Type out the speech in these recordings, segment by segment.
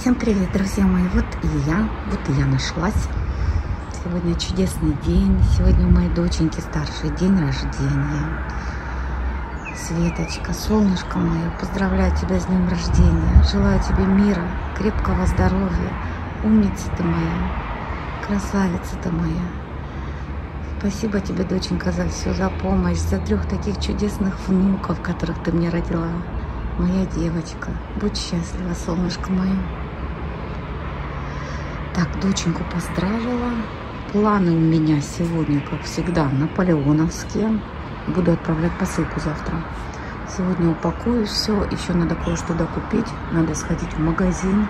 Всем привет, друзья мои! Вот и я, вот и я нашлась. Сегодня чудесный день. Сегодня у моей доченьки старший день рождения. Светочка, солнышко мое, поздравляю тебя с днем рождения. Желаю тебе мира, крепкого здоровья. Умница ты моя, красавица ты моя. Спасибо тебе, доченька, за все, за помощь, за трех таких чудесных внуков, которых ты мне родила. Моя девочка, будь счастлива, солнышко мое. Так, доченьку поздравила. Планы у меня сегодня, как всегда, наполеоновские. Буду отправлять посылку завтра. Сегодня упакую все. Еще надо кое-что докупить. Надо сходить в магазин.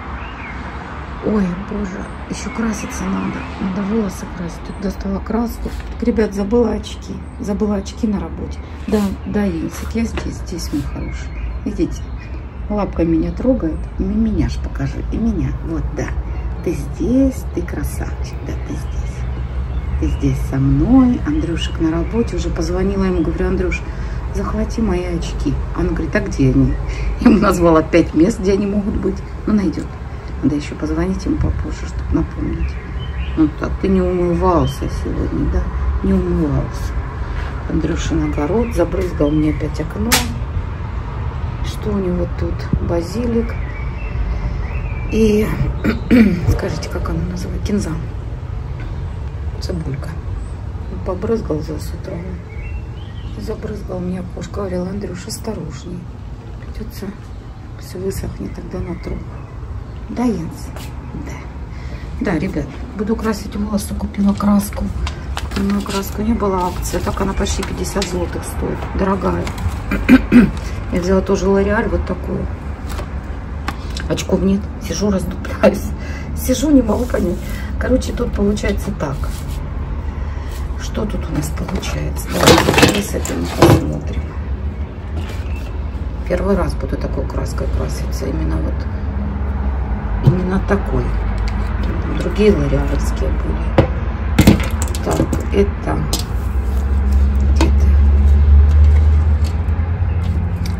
Ой, боже, еще краситься надо. Надо волосы красить. Тут достала краску. Ребят, забыла очки. Забыла очки на работе. Да, да, Енсик, я здесь, здесь, мой хороший. Видите, лапка меня трогает. Меня ж покажи. И меня. Вот, да. Ты здесь, ты красавчик. Да, ты здесь ты здесь со мной, Андрюшек на работе, уже позвонила ему, говорю, Андрюш, захвати мои очки. Она говорит, а где они? Ему назвала пять мест, где они могут быть. Ну, найдет. Надо еще позвонить ему попозже, чтобы напомнить. Ну, так, ты не умывался сегодня, да? Не умывался. Андрюшин огород, забрызгал мне опять окно. Что у него тут? Базилик. И, скажите, как она называется? Кинза цибулька. Побрызгал за с утра. Забрызгал мне окошко. Говорил, Андрюш, осторожней. Придется, все высохнет, тогда натру. Да, Янс? Да. Да, ребят, буду красить волосы. Купила краску. Купила краску. Не была акция. Так она почти 50 злотых стоит. Дорогая. Я взяла тоже Лореаль вот такую. Очков нет. Сижу, раздупляюсь. Сижу, не могу понять. Короче, тут получается так. Что тут у нас получается? Давайте с этим посмотрим. Первый раз буду такой краской краситься. Именно вот, именно такой. Другие лореаловские были. Так, это... это.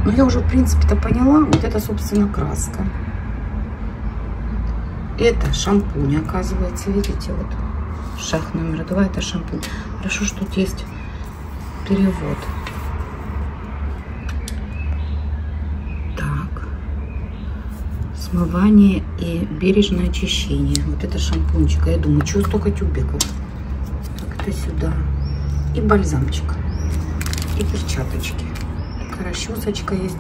Ну, я уже, в принципе-то поняла. Вот это, собственно, краска. Это шампунь, оказывается, видите, вот шаг номер два, это шампунь. Хорошо, что тут есть перевод. Так. Смывание и бережное очищение. Вот это шампунчик. А я думаю, что столько тюбиков? Так, это сюда. И бальзамчик. И перчаточки. Расчесочка есть.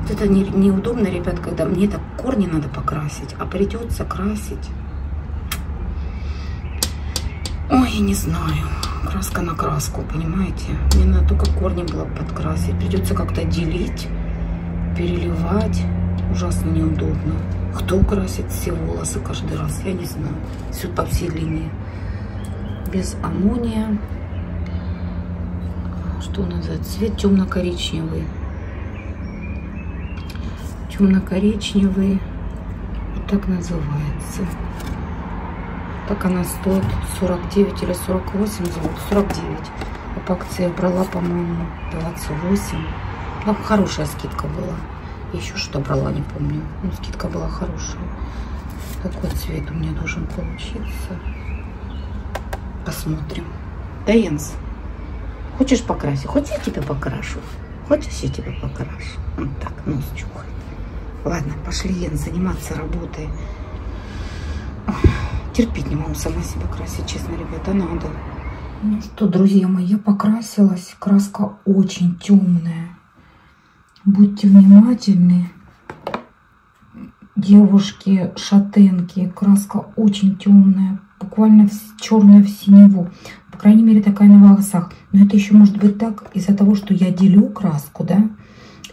Вот это не, неудобно, ребят, когда мне так корни надо покрасить, а придется красить. Ой, я не знаю краска на краску, понимаете? Мне надо только корни было подкрасить. Придется как-то делить, переливать. Ужасно неудобно. Кто красит все волосы каждый раз, я не знаю. Все по всей длине. Без аммония. Что у нас за цвет? Темно-коричневый. Темно-коричневый. Вот так называется. Так она стоит 49 или 48 золот. 49. А по акции я брала, по-моему, 28. Ну, хорошая скидка была. Еще что брала, не помню. Но скидка была хорошая. Какой цвет у меня должен получиться? Посмотрим. Да, Янс, хочешь покрасить? Хочешь я тебя покрашу? Хочешь я тебя покрашу? Вот так, нос чухай. Ладно, пошли, Ен, заниматься работой. Терпеть не могу сама себя красить, честно, ребята, надо. Ну что, друзья мои, я покрасилась. Краска очень темная. Будьте внимательны. Девушки, шатенки, краска очень темная. Буквально черная в синеву. По крайней мере, такая на волосах. Но это еще может быть так из-за того, что я делю краску, да?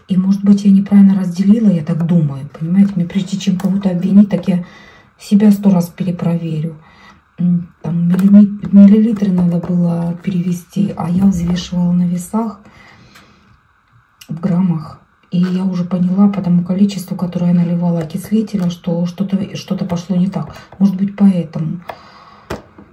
И может быть я неправильно разделила, я так думаю. Понимаете, мне прежде чем кого-то обвинить, так я себя сто раз перепроверю. Там миллилитры надо было перевести, а я взвешивала на весах в граммах. И я уже поняла по тому количеству, которое я наливала окислителя, что что-то что, -то, что -то пошло не так. Может быть, поэтому.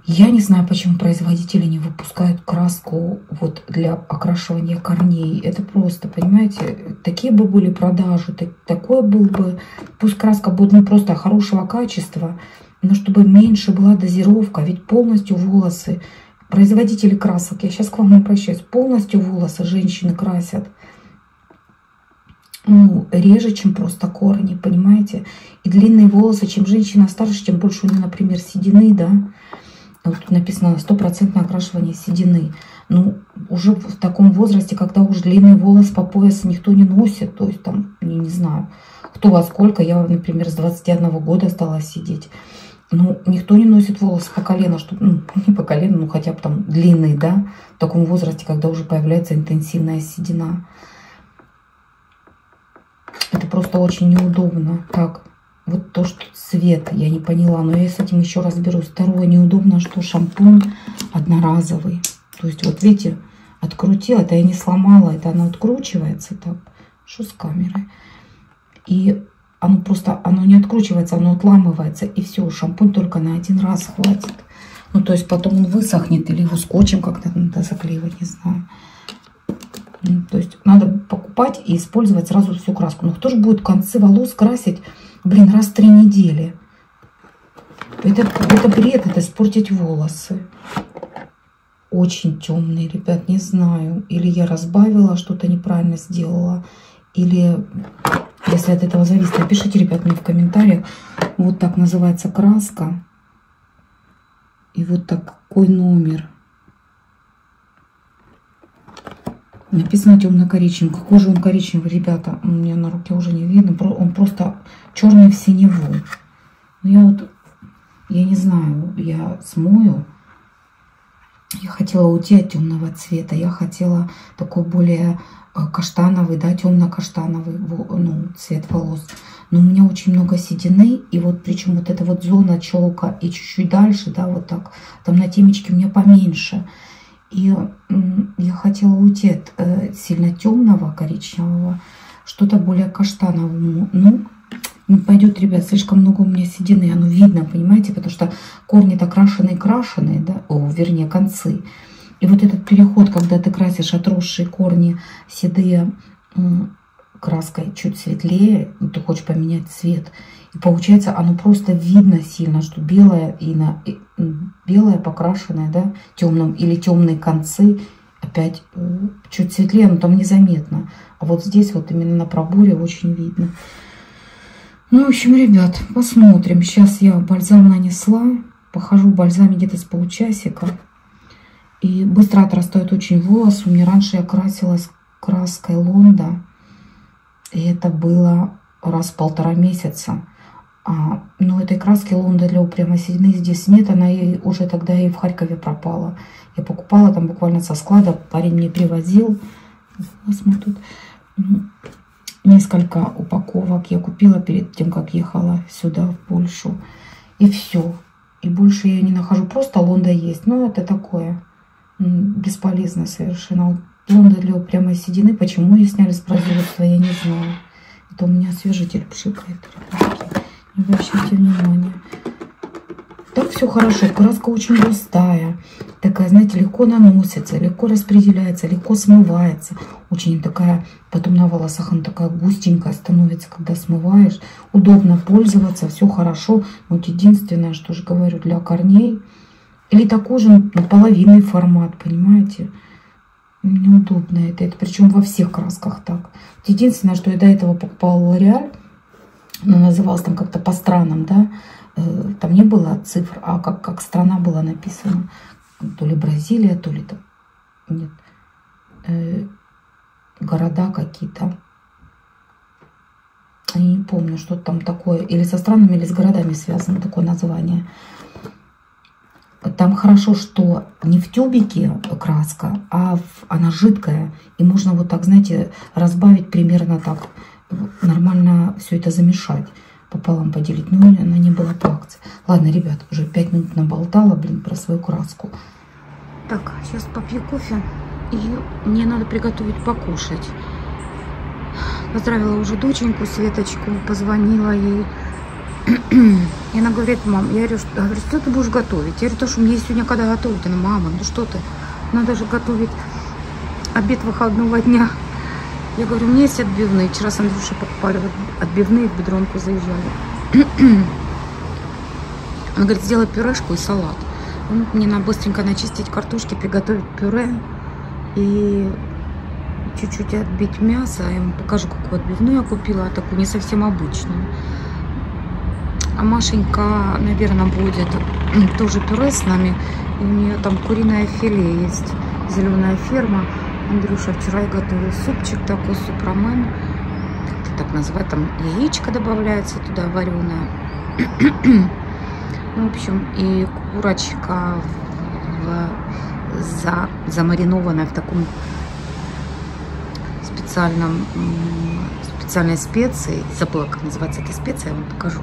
Я не знаю, почему производители не выпускают краску вот для окрашивания корней. Это просто, понимаете, такие бы были продажи, так, такое был бы, пусть краска будет не просто хорошего качества, но чтобы меньше была дозировка, ведь полностью волосы, производители красок, я сейчас к вам обращаюсь, полностью волосы женщины красят ну, реже, чем просто корни, понимаете? И длинные волосы, чем женщина старше, тем больше у нее, например, седины, да, вот тут написано стопроцентное окрашивание седины. Ну, уже в таком возрасте, когда уже длинный волос по пояс никто не носит, то есть там, не, не знаю, кто во сколько, я, например, с 21 года стала сидеть. Ну, никто не носит волосы по колено, что, ну, не по колено, ну, хотя бы там длинный, да, в таком возрасте, когда уже появляется интенсивная седина. Это просто очень неудобно. Так, вот то, что цвет, я не поняла, но я с этим еще разберусь. Второе, неудобно, что шампунь одноразовый. То есть, вот видите, открутила, это я не сломала, это оно откручивается так. Что с камерой? И оно просто, оно не откручивается, оно отламывается, и все, шампунь только на один раз хватит. Ну, то есть потом он высохнет, или его скотчем как-то надо заклеивать, не знаю. Ну, то есть надо покупать и использовать сразу всю краску. Но кто же будет концы волос красить Блин, раз в три недели. Это, это бред, это испортить волосы. Очень темные, ребят, не знаю. Или я разбавила, что-то неправильно сделала. Или, если от этого зависит, напишите, ребят, мне в комментариях. Вот так называется краска. И вот такой номер. Написано темно-коричневый. Какой же он коричневый, ребята? У меня на руке уже не видно. Он просто черный в синеву. Ну, я вот, я не знаю, я смою. Я хотела уйти от темного цвета. Я хотела такой более э, каштановый, да, темно-каштановый ну, цвет волос. Но у меня очень много седины, и вот причем вот эта вот зона челка и чуть-чуть дальше, да, вот так, там на темечке у меня поменьше. И я хотела уйти от э, сильно темного коричневого, что-то более каштановому. Ну, не пойдет, ребят, слишком много у меня седины, оно видно, понимаете, потому что корни-то крашеные-крашеные, да, о, вернее, концы. И вот этот переход, когда ты красишь отросшие корни седые краской чуть светлее, ну, ты хочешь поменять цвет, и получается, оно просто видно сильно, что белое и на и, белое покрашенное, да, темным или темные концы опять э, чуть светлее, но там незаметно. А вот здесь вот именно на проборе очень видно. Ну, в общем, ребят, посмотрим. Сейчас я бальзам нанесла. Похожу в бальзаме где-то с полчасика. И быстро отрастает очень волос. У меня раньше я красилась краской Лонда. И это было раз в полтора месяца. А, но этой краски Лонда для упрямой седины здесь нет. Она и уже тогда и в Харькове пропала. Я покупала там буквально со склада. Парень мне привозил. Вот тут несколько упаковок я купила перед тем, как ехала сюда, в Польшу. И все. И больше я не нахожу. Просто Лонда есть. Но это такое бесполезно совершенно. Лонда для упрямой седины. Почему ее сняли с производства, я не знаю. Это у меня освежитель пшикает. Не обращайте внимания. Так все хорошо. Краска очень густая. Такая, знаете, легко наносится, легко распределяется, легко смывается. Очень такая, потом на волосах она такая густенькая становится, когда смываешь. Удобно пользоваться, все хорошо. Вот единственное, что же говорю, для корней. Или такой же наполовинный формат, понимаете? Неудобно это. Это причем во всех красках так. Единственное, что я до этого покупала Лореаль, она называлась там как-то по странам, да, Э, там не было цифр, а как, как страна была написана. То ли Бразилия, то ли там, нет, э, города какие-то. Я не помню, что там такое. Или со странами, или с городами связано такое название. Там хорошо, что не в тюбике краска, а в, она жидкая. И можно вот так, знаете, разбавить примерно так. Нормально все это замешать пополам поделить. Но она не была по акции. Ладно, ребят, уже 5 минут наболтала, блин, про свою краску. Так, сейчас попью кофе. И мне надо приготовить покушать. Поздравила уже доченьку, Светочку, позвонила ей. И она говорит, мам, я говорю, что, говорю, что ты будешь готовить? Я говорю, то, что мне сегодня когда готовить? Она, мама, ну что ты, надо же готовить обед выходного дня. Я говорю, у меня есть отбивные. Вчера с Андрюшей покупали отбивные, в бедронку заезжали. Она говорит, сделай пюрешку и салат. Ну, мне надо быстренько начистить картошки, приготовить пюре и чуть-чуть отбить мясо. Я вам покажу, какую отбивную я купила, такую не совсем обычную. А Машенька, наверное, будет тоже пюре с нами. И у нее там куриное филе есть, зеленая ферма. Андрюша вчера и готовил супчик такой, супромен. Как-то так называют, там яичко добавляется туда вареное. Ну, в общем, и курочка в, за, замаринованная в таком специальном, специальной специи. Забыла, как называется эта специя, я вам покажу.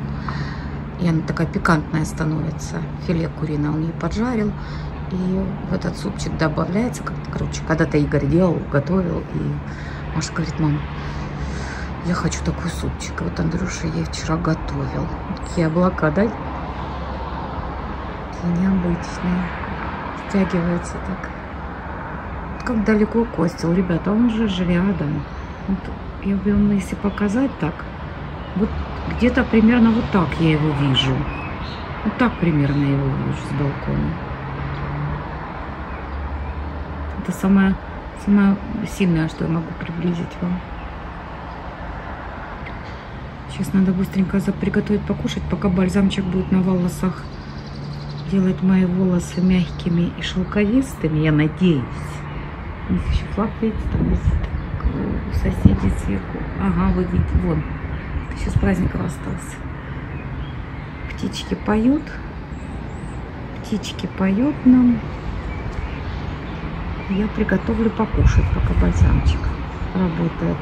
И она такая пикантная становится. Филе куриное он ей поджарил. И в этот супчик добавляется как-то, короче, когда-то Игорь делал, готовил. И Маша говорит, мам, я хочу такой супчик. И вот Андрюша ей вчера готовил. Такие облака, да? Такие необычные. Стягивается так. Вот как далеко Костел, ребята, он же же рядом. Вот, я бы вам, если показать так, вот где-то примерно вот так я его вижу. Вот так примерно я его вижу с балкона. Это самое, самое сильное, что я могу приблизить вам. Сейчас надо быстренько приготовить покушать, пока бальзамчик будет на волосах делать мои волосы мягкими и шелковистыми, я надеюсь. У них еще флаг, видите, там висит у соседей сверху. Ага, вы видите, вон. Еще с праздников остался. Птички поют. Птички поют нам. Я приготовлю покушать, пока бальзамчик работает.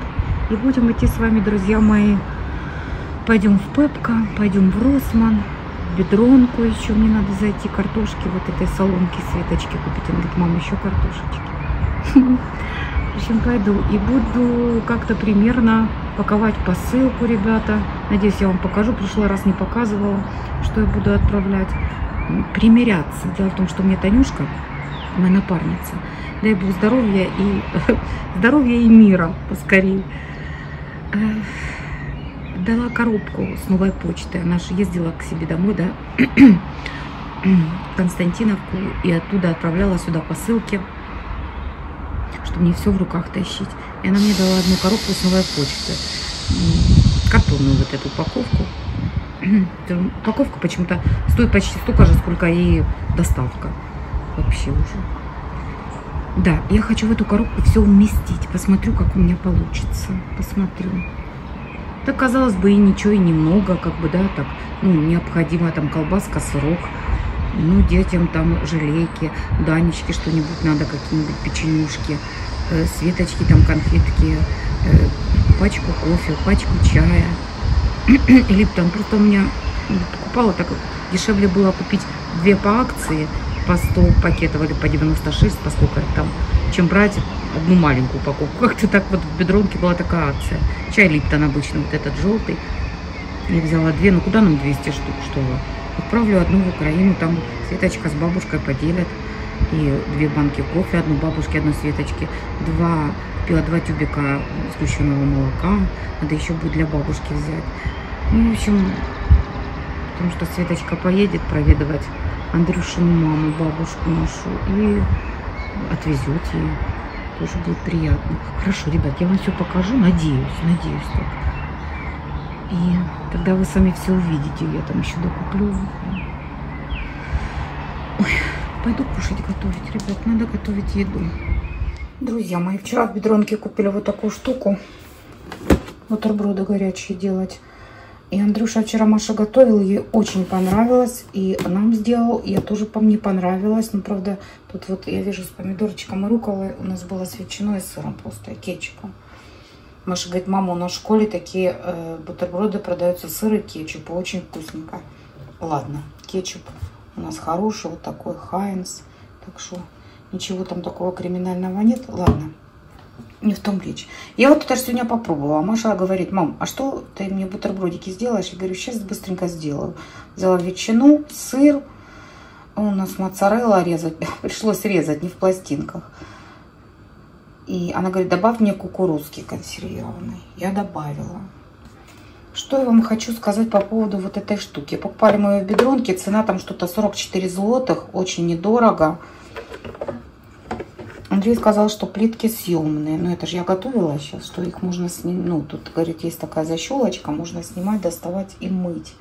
И будем идти с вами, друзья мои. Пойдем в Пепка, пойдем в Росман бедронку еще мне надо зайти, картошки вот этой соломки Светочки купить. Она говорит, мама, еще картошечки. В общем, пойду и буду как-то примерно паковать посылку, ребята. Надеюсь, я вам покажу. В прошлый раз не показывала, что я буду отправлять. Примеряться. Дело в том, что мне Танюшка, моя напарница, дай Бог здоровья и здоровья и мира поскорее дала коробку с новой почты. Она же ездила к себе домой, да, Константиновку, и оттуда отправляла сюда посылки, чтобы мне все в руках тащить. И она мне дала одну коробку с новой почты. Картонную вот эту упаковку. Упаковка почему-то стоит почти столько же, сколько и доставка. Вообще уже. Да, я хочу в эту коробку все уместить. Посмотрю, как у меня получится. Посмотрю. Да, казалось бы, и ничего, и немного, как бы, да, так, ну, необходимо там колбаска, сырок, ну, детям там желейки, Данечке что-нибудь надо, какие-нибудь печенюшки, э, Светочки там конфетки, э, пачку кофе, пачку чая. Или там просто у меня покупала так, дешевле было купить две по акции, по 100 пакетов или по 96, поскольку там, чем брать одну маленькую упаковку. Как-то так вот в бедронке была такая акция. Чай Липтон обычно, вот этот желтый. Я взяла две, ну куда нам 200 штук, что вы. Отправлю одну в Украину, там Светочка с бабушкой поделят. И две банки кофе, одну бабушке, одну Светочке. Два, купила два тюбика сгущенного молока. Надо еще будет для бабушки взять. Ну, в общем, потому что Светочка поедет проведывать Андрюшину маму, бабушку нашу, и отвезет ее тоже будет приятно. Хорошо, ребят, я вам все покажу, надеюсь, надеюсь так. И тогда вы сами все увидите. Я там еще докуплю. Ой, пойду кушать, готовить, ребят. Надо готовить еду. Друзья мои, вчера в Бедронке купили вот такую штуку. Бутерброды горячие делать. И Андрюша вчера Маша готовил, ей очень понравилось. И нам сделал, я тоже по мне понравилось. Но, правда, тут вот я вижу с помидорчиком и руколой у нас было с ветчиной и сыром просто, и кетчупом. Маша говорит, мама, у нас в школе такие э, бутерброды продаются сыр и кетчуп, очень вкусненько. Ладно, кетчуп у нас хороший, вот такой Хайнс. Так что ничего там такого криминального нет. Ладно, не в том речь. Я вот это сегодня попробовала. Маша говорит, мам, а что ты мне бутербродики сделаешь? Я говорю, сейчас быстренько сделаю. Взяла ветчину, сыр. У нас моцарелла резать. Пришлось резать, не в пластинках. И она говорит, добавь мне кукурузки консервированный. Я добавила. Что я вам хочу сказать по поводу вот этой штуки. Покупали мы ее в бедронке. Цена там что-то 44 злотых. Очень недорого. Андрей сказал, что плитки съемные. Но это же я готовила сейчас, что их можно снимать. Ну, тут, говорит, есть такая защелочка, можно снимать, доставать и мыть.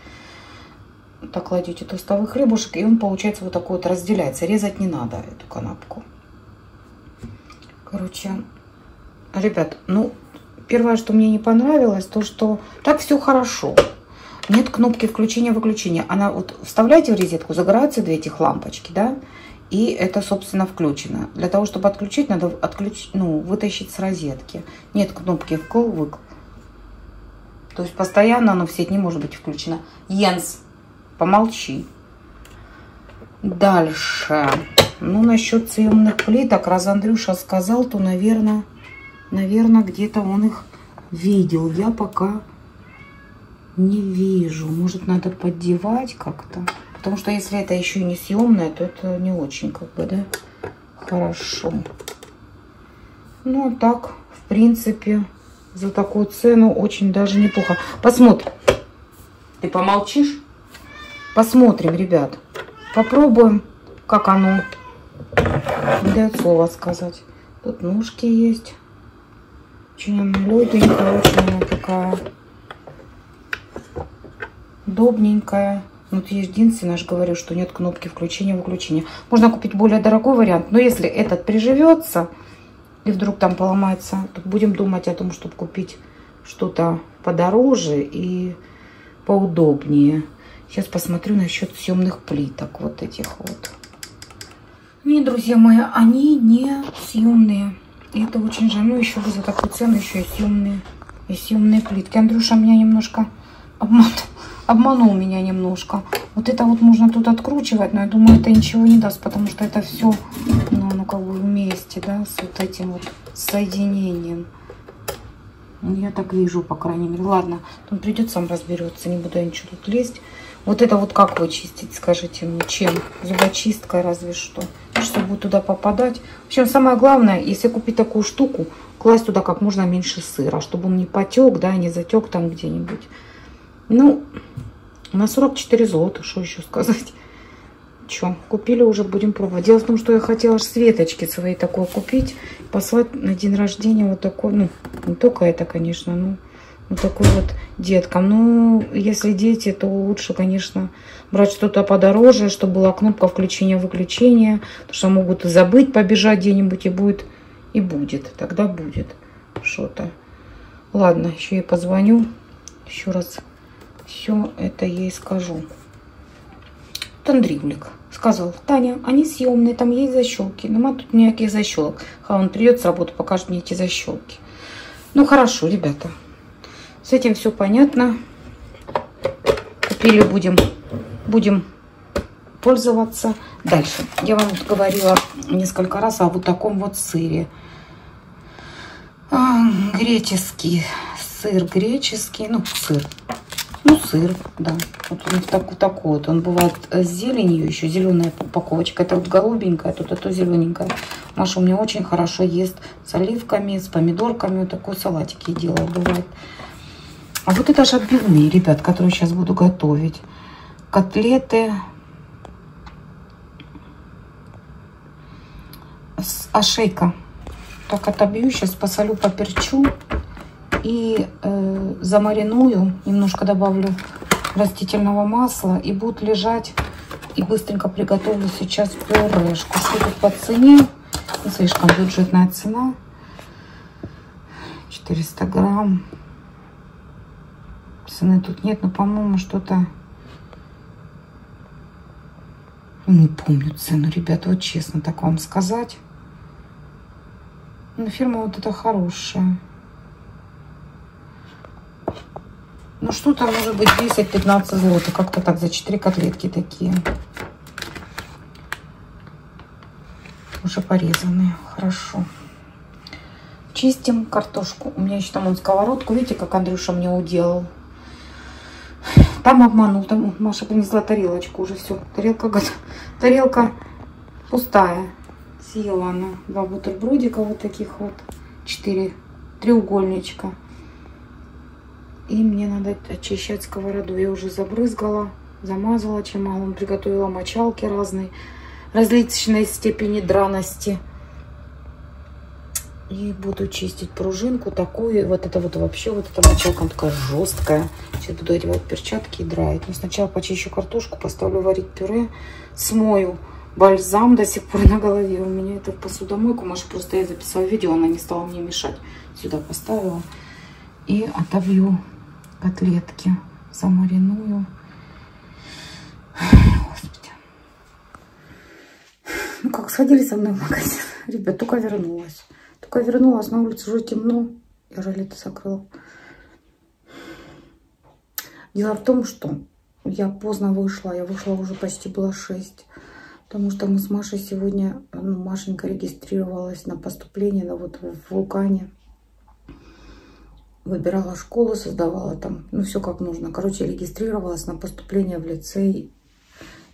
Так кладете тостовый хлебушек, и он, получается, вот такой вот разделяется. Резать не надо эту канапку. Короче, ребят, ну, первое, что мне не понравилось, то, что так все хорошо. Нет кнопки включения-выключения. Она вот вставляете в розетку, загораются две этих лампочки, да, и это, собственно, включено. Для того, чтобы отключить, надо отключить, ну, вытащить с розетки. Нет кнопки вкл-выкл. То есть постоянно оно в сеть не может быть включено. Йенс, помолчи. Дальше. Ну, насчет съемных плиток, раз Андрюша сказал, то, наверное, наверное, где-то он их видел. Я пока не вижу. Может, надо поддевать как-то. Потому что если это еще не съемное, то это не очень, как бы, да, хорошо. Ну, а так, в принципе, за такую цену очень даже неплохо. Посмотрим. Ты помолчишь? Посмотрим, ребят. Попробуем, как оно. Не дает слова сказать. Тут ножки есть. Очень она легенькая, очень такая удобненькая. Вот единственное, я же говорю, что нет кнопки включения-выключения. Можно купить более дорогой вариант, но если этот приживется и вдруг там поломается, то будем думать о том, чтобы купить что-то подороже и поудобнее. Сейчас посмотрю насчет съемных плиток вот этих вот. Не, друзья мои, они не съемные. И это очень жаль. Ну, еще бы за такую цену еще и съемные, и съемные плитки. Андрюша меня немножко обманул обманул меня немножко. Вот это вот можно тут откручивать, но я думаю, это ничего не даст, потому что это все, ну, ну как бы вместе, да, с вот этим вот соединением. Я так вижу, по крайней мере. Ладно, он придет, сам разберется, не буду я ничего тут лезть. Вот это вот как вычистить, скажите мне, чем? Зубочисткой разве что. Что будет туда попадать. В общем, самое главное, если купить такую штуку, класть туда как можно меньше сыра, чтобы он не потек, да, не затек там где-нибудь. Ну, на 44 злота, что еще сказать. Че, купили уже, будем пробовать. Дело в том, что я хотела Светочки своей такой купить, послать на день рождения вот такой, ну, не только это, конечно, ну, вот такой вот деткам. Ну, если дети, то лучше, конечно, брать что-то подороже, чтобы была кнопка включения-выключения, потому что могут забыть, побежать где-нибудь, и будет, и будет, тогда будет что-то. Ладно, еще я позвоню, еще раз все это ей скажу. Тандрівлик сказал, Таня, они съемные, там есть защелки. Нема тут никаких защелок. Ха, он придет с работы, покажет мне эти защелки. Ну хорошо, ребята. С этим все понятно. Купили будем, будем пользоваться. Дальше. Я вам говорила несколько раз о вот таком вот сыре. А, греческий сыр греческий, ну сыр ну, сыр, да. Вот он так, такой вот. Он бывает с зеленью еще, зеленая упаковочка. Это вот голубенькая, тут это зелененькая. Маша у меня очень хорошо ест с оливками, с помидорками. Вот такой салатик я делаю, бывает. А вот это же отбивные, ребят, которые сейчас буду готовить. Котлеты с ошейка. Так отобью, сейчас посолю, поперчу и э, замариную, немножко добавлю растительного масла и будут лежать. И быстренько приготовлю сейчас пюрешку. Что тут по цене? Не слишком бюджетная цена. 400 грамм. Цены тут нет, но, по-моему, что-то... Не помню цену, ребята, вот честно так вам сказать. Но фирма вот эта хорошая. Ну, что-то может быть 10-15 злотых. Как-то так, за 4 котлетки такие. Уже порезанные. Хорошо. чистим картошку. У меня еще там он сковородку. Видите, как Андрюша мне уделал. Там обманул. Там Маша принесла тарелочку уже все. Тарелка, тарелка пустая. Съела она два бутербродика вот таких вот. Четыре треугольничка. И мне надо очищать сковороду. Я уже забрызгала, замазала чем мало. Приготовила мочалки разные, различной степени драности. И буду чистить пружинку такую. Вот это вот вообще, вот эта мочалка такая жесткая. Сейчас буду одевать перчатки и драить. Но сначала почищу картошку, поставлю варить пюре, смою. Бальзам до сих пор на голове. У меня это в посудомойку. Может, просто я записала видео, она не стала мне мешать. Сюда поставила. И отобью котлетки. Замариную. Господи. Ну как, сходили со мной в магазин. Ребят, только вернулась. Только вернулась, на улице уже темно. Я ролеты закрыла. Дело в том, что я поздно вышла. Я вышла уже почти было 6. Потому что мы с Машей сегодня, ну, Машенька регистрировалась на поступление на вот в вулкане. Выбирала школу, создавала там, ну, все как нужно. Короче, регистрировалась на поступление в лицей.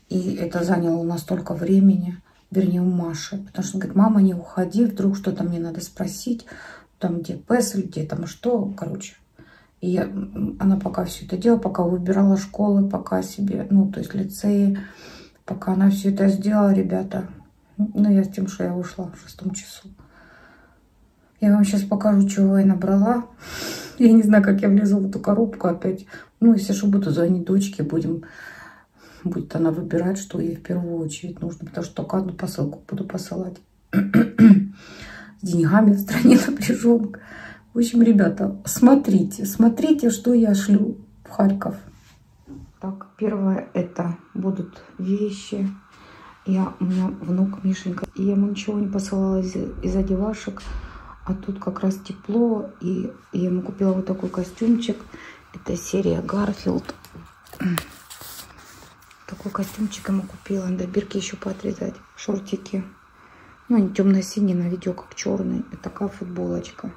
И это заняло у нас столько времени вернее, у Маши. Потому что, говорит, мама, не уходи, вдруг что-то мне надо спросить, там, где Песель, где там что, короче. И я, она пока все это делала, пока выбирала школы, пока себе, ну, то есть лицеи, пока она все это сделала, ребята. Ну, я с тем, что я ушла в шестом часу. Я вам сейчас покажу, чего я набрала. Я не знаю, как я влезла в эту коробку опять. Ну, если что, буду звонить дочке, будем будет она выбирать, что ей в первую очередь нужно, потому что только одну посылку буду посылать. С деньгами в стране напряженка. В общем, ребята, смотрите, смотрите, что я шлю в Харьков. Так, первое это будут вещи. Я, у меня внук Мишенька, и я ему ничего не посылала из, из одевашек. А тут как раз тепло, и я ему купила вот такой костюмчик. Это серия Гарфилд. Такой костюмчик ему купила. Надо бирки еще поотрезать. Шортики. Ну, они темно-синие, на видео как черный. И такая футболочка.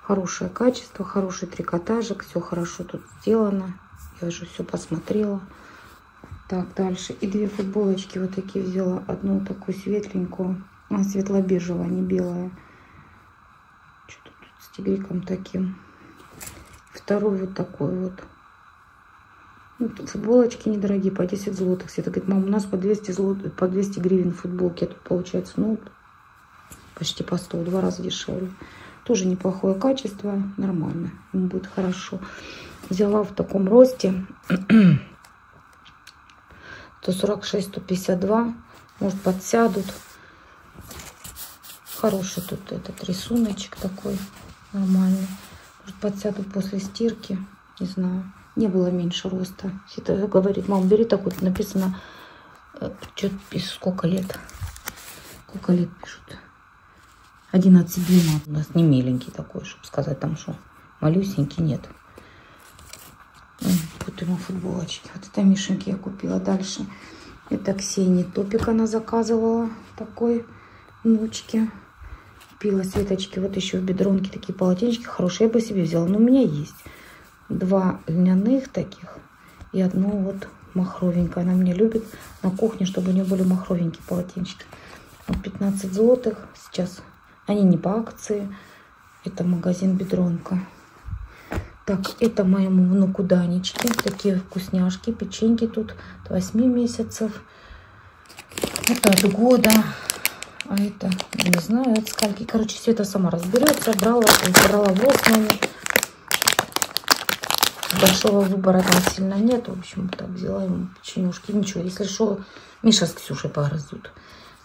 Хорошее качество, хороший трикотажик. Все хорошо тут сделано. Я уже все посмотрела. Так, дальше. И две футболочки вот такие взяла. Одну такую светленькую. Она светло-бежевая, не белая. Что-то тут с тигриком таким. Вторую вот такой вот. Ну, футболочки недорогие, по 10 злотых. Света говорит, мам, у нас по 200, злот, по 200 гривен футболки. Это получается, ну, почти по 100, два раза дешевле. Тоже неплохое качество, нормально, ему будет хорошо. Взяла в таком росте 146-152, может подсядут. Хороший тут этот рисуночек такой, нормальный. Может подсядут после стирки, не знаю не было меньше роста. Сита говорит, мам, бери такой, написано, э, что сколько лет. Сколько лет пишут. 11 длина. У нас не миленький такой, чтобы сказать там, что малюсенький, нет. Вот ему футболочки. Вот это Мишеньки я купила. Дальше это Ксении топик она заказывала. Такой внучки. Купила Светочки. Вот еще в бедронке такие полотенчики хорошие. Я бы себе взяла. Но у меня есть два льняных таких и одно вот махровенькое. Она меня любит на кухне, чтобы у нее были махровенькие полотенчики. 15 злотых сейчас. Они не по акции. Это магазин Бедронка. Так, это моему внуку Данечке. Такие вкусняшки, печеньки тут от 8 месяцев. Это от года. А это, не знаю, от скольки. Короче, все это сама разберется. Брала, брала в Османе большого выбора там сильно нет. В общем, так взяла ему печенюшки. Ничего, если что, Миша с Ксюшей погрызут.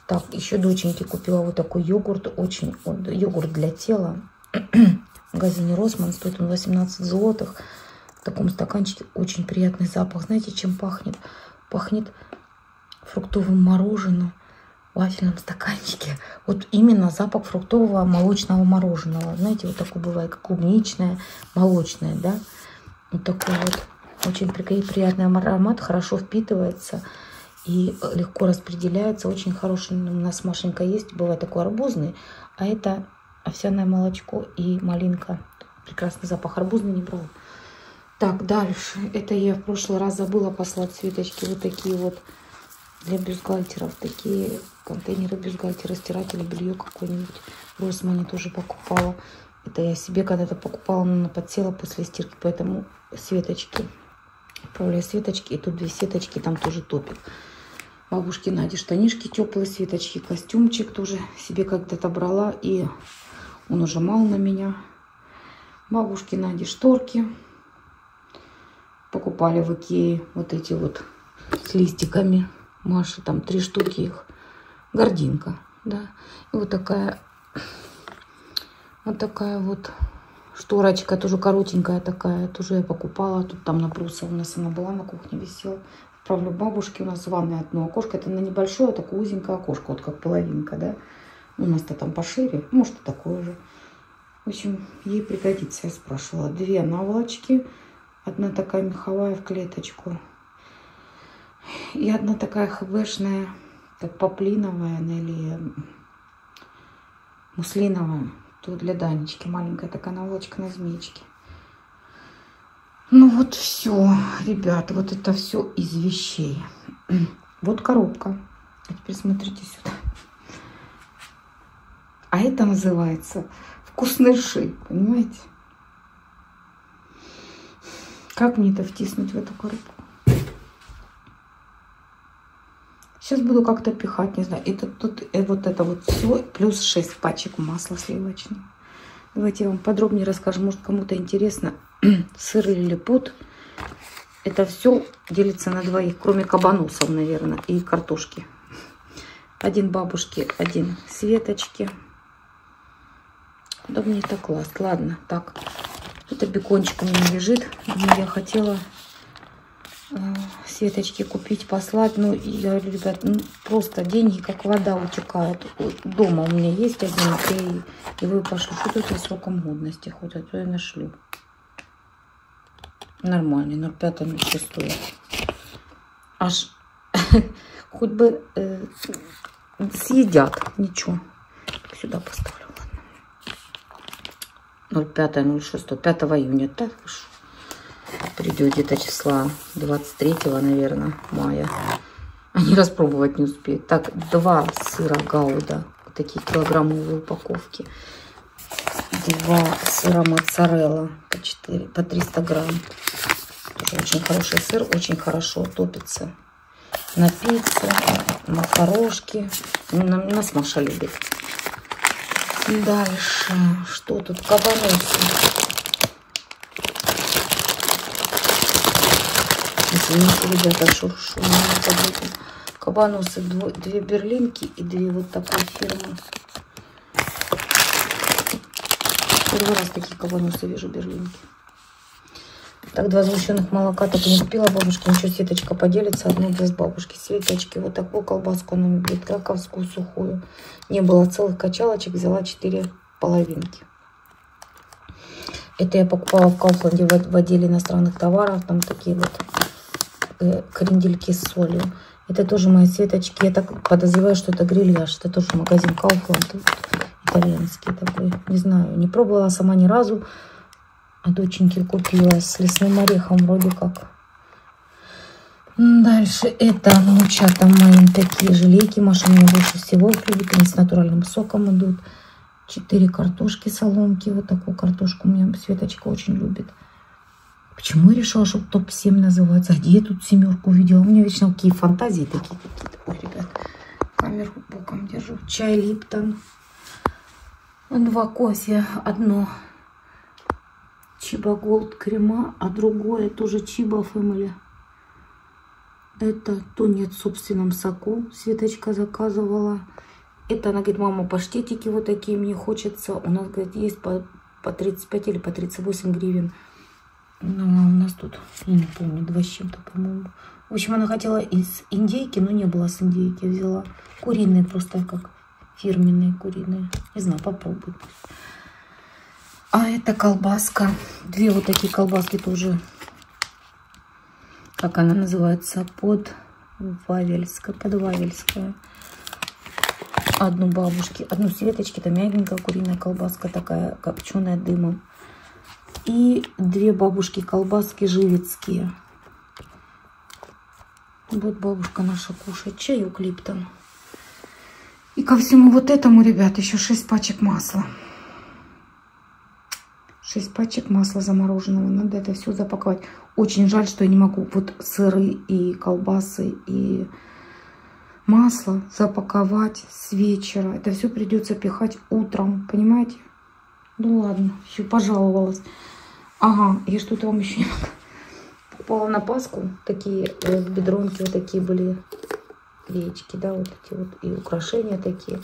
Так, еще доченьке купила вот такой йогурт. Очень он, йогурт для тела. В магазине Росман стоит он 18 злотых. В таком стаканчике очень приятный запах. Знаете, чем пахнет? Пахнет фруктовым мороженым вафельном стаканчике. Вот именно запах фруктового молочного мороженого. Знаете, вот такое бывает, клубничное, молочное, да? Вот такой вот очень приятный аромат, хорошо впитывается и легко распределяется. Очень хороший у нас Машенька есть, бывает такой арбузный, а это овсяное молочко и малинка. Прекрасный запах. Арбузный не брала. Так, дальше. Это я в прошлый раз забыла послать цветочки. Вот такие вот для бюстгальтеров. Такие контейнеры бюстгальтера, стирателя, белье какое-нибудь. В Росмане тоже покупала. Это я себе когда-то покупала, но подсела после стирки. Поэтому светочки. Отправляю светочки. И тут две сеточки, там тоже топик. Бабушки Нади штанишки теплые, светочки, костюмчик тоже себе когда-то брала. И он уже мал на меня. Бабушки Нади шторки покупали в Икее вот эти вот с листиками. Маша, там три штуки их. Гординка, да. И вот такая, вот такая вот шторочка, тоже коротенькая такая. Тоже я покупала. Тут там на бруса у нас она была на кухне висела. Отправлю бабушке. У нас в ванной одно окошко. Это на небольшое, такое узенькое окошко, вот как половинка, да. У нас-то там пошире. Может, и такое же. В общем, ей пригодится, я спрашивала. Две наволочки Одна такая меховая в клеточку. И одна такая хбшная, как поплиновая или муслиновая. Тут для Данечки маленькая такая наволочка на змеечке. Ну вот все, ребята, вот это все из вещей. Вот коробка. А теперь смотрите сюда. А это называется вкусныши, понимаете? Как мне это втиснуть в эту коробку? Сейчас буду как-то пихать, не знаю. Это тут и вот это вот все, плюс 6 пачек масла сливочного. Давайте я вам подробнее расскажу, может кому-то интересно. Сыр или лилипут. Это все делится на двоих, кроме кабанусов, наверное, и картошки. Один бабушки, один Светочки. Да мне это класс. Ладно, так. Это бекончик у меня лежит. Я хотела э, Светочки купить, послать. Ну, я говорю, ребят, ну, просто деньги как вода утекают. Дома у меня есть один, и, и вы пошлю. Что тут сроком годности хоть, а то я нашлю. Нормальный, 0,5, 0,6. Аж хоть бы э, съедят, ничего. Сюда поставлю. 05-06, 5 июня. Так уж придет где-то числа 23, наверное, мая. Они распробовать не успеют. Так, два сыра гауда. Вот такие килограммовые упаковки. Два сыра моцарелла по, 4, по 300 грамм. Тоже очень хороший сыр, очень хорошо топится на пиццу, на пирожки. На, нас Маша любит. Дальше. Что тут? Кабаносы. Извините, ребята, шуршу. Кабаносы. Две берлинки и две вот такой фирмы. Первый раз такие кабаносы вижу, берлинки. Так, два сгущенных молока так и не купила бабушке. Ничего, Светочка поделится. Одну без бабушки. Светочки. Вот такую колбаску она любит. Краковскую сухую. Не было целых качалочек. Взяла четыре половинки. Это я покупала в Кауфланде в, отделе иностранных товаров. Там такие вот крендельки с солью. Это тоже мои светочки. Я так подозреваю, что это грильяж. Это тоже магазин Кауфланд. Итальянский такой. Не знаю, не пробовала сама ни разу. А доченьки купила с лесным орехом вроде как. Дальше это внучата моим такие желейки. Маша мне больше всего любит. Они с натуральным соком идут. Четыре картошки соломки. Вот такую картошку у меня Светочка очень любит. Почему я решила, что топ-7 называется? Где я тут семерку увидела? У меня вечно какие фантазии такие какие-то. Ой, ребят, камеру боком держу. Чай Липтон. Два кофе. Одно Чиба Голд крема, а другое тоже Чиба Фэмили. Это тунец в собственном соку. Светочка заказывала. Это она говорит, мама, паштетики вот такие мне хочется. У нас, говорит, есть по, по 35 или по 38 гривен. Ну, а у нас тут, я не помню, два с чем-то, по-моему. В общем, она хотела из индейки, но не было с индейки. Взяла куриные просто как фирменные куриные. Не знаю, попробуй. А это колбаска. Две вот такие колбаски тоже. Как она называется? Под Вавельская. Под Вавельская. одну бабушки, одну светочки, это мягенькая куриная колбаска такая, копченая дымом. И две бабушки колбаски живецкие. Вот бабушка наша кушает чай Клиптон. И ко всему вот этому, ребят, еще 6 пачек масла. 6 пачек масла замороженного. Надо это все запаковать. Очень жаль, что я не могу вот сыры и колбасы и масло запаковать с вечера. Это все придется пихать утром, понимаете? Ну ладно, все, пожаловалась. Ага, я что-то вам еще не могу. Попала на Пасху. Такие э, бедронки вот такие были. Клеечки, да, вот эти вот. И украшения такие.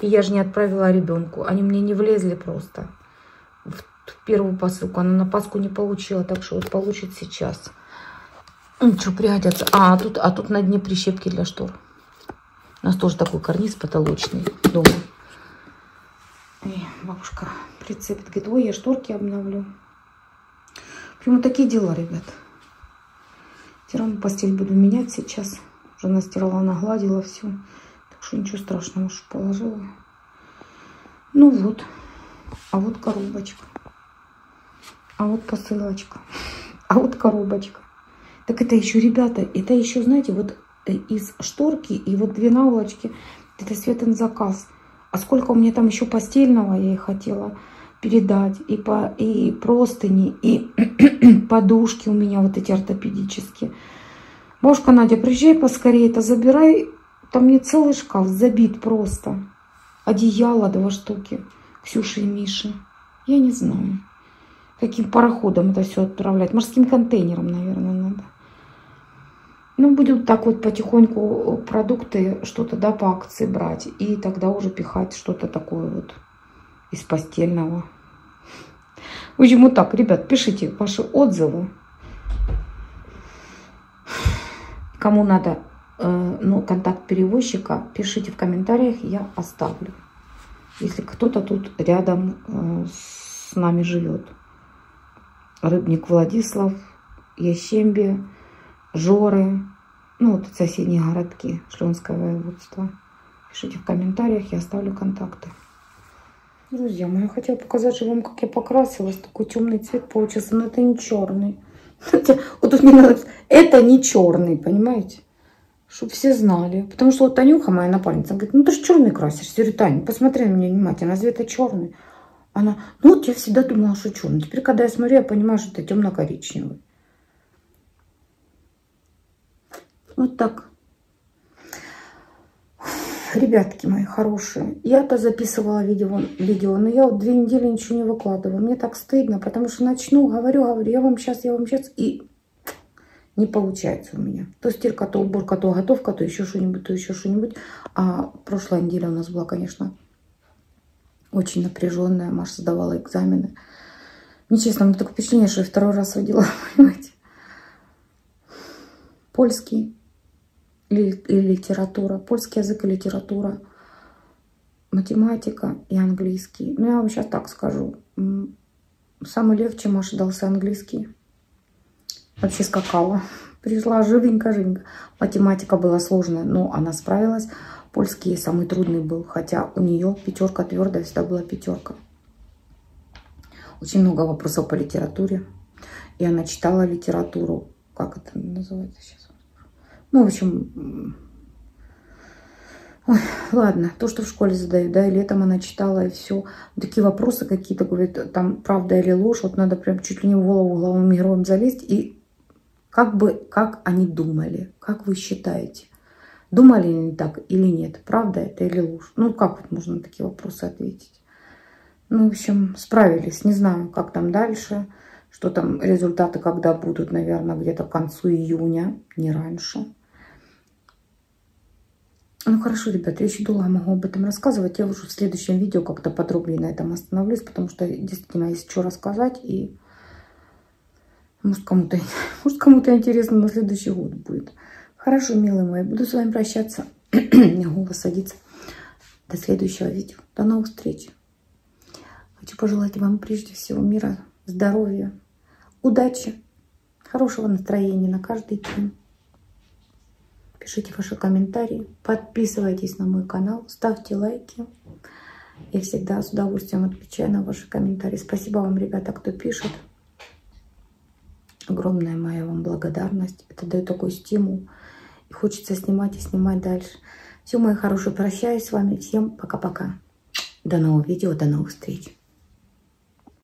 И я же не отправила ребенку. Они мне не влезли просто в, в первую посылку. Она на Пасху не получила, так что вот получит сейчас. Ну, что, прятаться. А, а тут, а тут на дне прищепки для штор. У нас тоже такой карниз потолочный дома. И бабушка прицепит. Говорит, ой, я шторки обновлю. Прямо такие дела, ребят. Стиральную постель буду менять сейчас. Уже настирала, нагладила все. Так что ничего страшного, уж положила. Ну вот. А вот коробочка. А вот посылочка. А вот коробочка. Так это еще, ребята, это еще, знаете, вот из шторки и вот две наволочки. Это Светин заказ. А сколько у меня там еще постельного я ей хотела передать. И, по, и простыни, и подушки у меня вот эти ортопедические. Бабушка Надя, приезжай поскорее, это забирай. Там мне целый шкаф забит просто. Одеяло два штуки. Ксюши и Миши. Я не знаю. Каким пароходом это все отправлять. Морским контейнером, наверное, надо. Ну, будем так вот потихоньку продукты что-то, да, по акции брать. И тогда уже пихать что-то такое вот из постельного. В общем, вот так, ребят, пишите ваши отзывы. Кому надо э, ну, контакт перевозчика, пишите в комментариях, я оставлю. Если кто-то тут рядом э, с нами живет. Рыбник Владислав, Ящемби, Жоры, ну вот соседние городки, Шлемское воеводство. Пишите в комментариях, я оставлю контакты. Друзья мои, я хотела показать же вам, как я покрасилась. Такой темный цвет получился, но это не черный. Вот тут мне надо... Это не черный, понимаете? Чтобы все знали. Потому что вот Танюха, моя напарница, говорит, ну ты же черный красишь. Я говорю, Таня, посмотри на меня внимательно, разве это черный? Она, ну вот я всегда думала, что черный. Теперь, когда я смотрю, я понимаю, что это темно-коричневый. Вот так. Ребятки мои хорошие, я-то записывала видео, видео, но я вот две недели ничего не выкладывала. Мне так стыдно, потому что начну, говорю, говорю, я вам сейчас, я вам сейчас, и не получается у меня. То стирка, то уборка, то готовка, то еще что-нибудь, то еще что-нибудь. А прошлая неделя у нас была, конечно, очень напряженная. Маша сдавала экзамены. Нечестно, у меня такое впечатление, что я второй раз родила, понимаете. Польский, и литература, польский язык и литература, математика и английский. Ну, я вам сейчас так скажу. Самый легче Маша дался английский. Вообще скакала. Пришла живенько-живенько. Математика была сложная, но она справилась. Польский самый трудный был, хотя у нее пятерка твердая, всегда была пятерка. Очень много вопросов по литературе. И она читала литературу. Как это называется сейчас? Ну, в общем, Ой, ладно, то, что в школе задают, да, и летом она читала, и все. Такие вопросы какие-то, говорит, там, правда или ложь, вот надо прям чуть ли не в голову главным героем залезть, и как бы, как они думали, как вы считаете, думали они так или нет, правда это или ложь? Ну, как вот можно на такие вопросы ответить? Ну, в общем, справились, не знаю, как там дальше, что там результаты когда будут, наверное, где-то к концу июня, не раньше. Ну хорошо, ребята, я еще долго могу об этом рассказывать. Я уже в следующем видео как-то подробнее на этом остановлюсь, потому что действительно есть что рассказать. И может кому-то может кому-то интересно на следующий год будет. Хорошо, милые мои, буду с вами прощаться. Мне голос садится. До следующего видео. До новых встреч. Хочу пожелать вам прежде всего мира, здоровья, удачи, хорошего настроения на каждый день пишите ваши комментарии, подписывайтесь на мой канал, ставьте лайки. Я всегда с удовольствием отвечаю на ваши комментарии. Спасибо вам, ребята, кто пишет. Огромная моя вам благодарность. Это дает такой стимул. И хочется снимать и снимать дальше. Все, мои хорошие, прощаюсь с вами. Всем пока-пока. До новых видео, до новых встреч.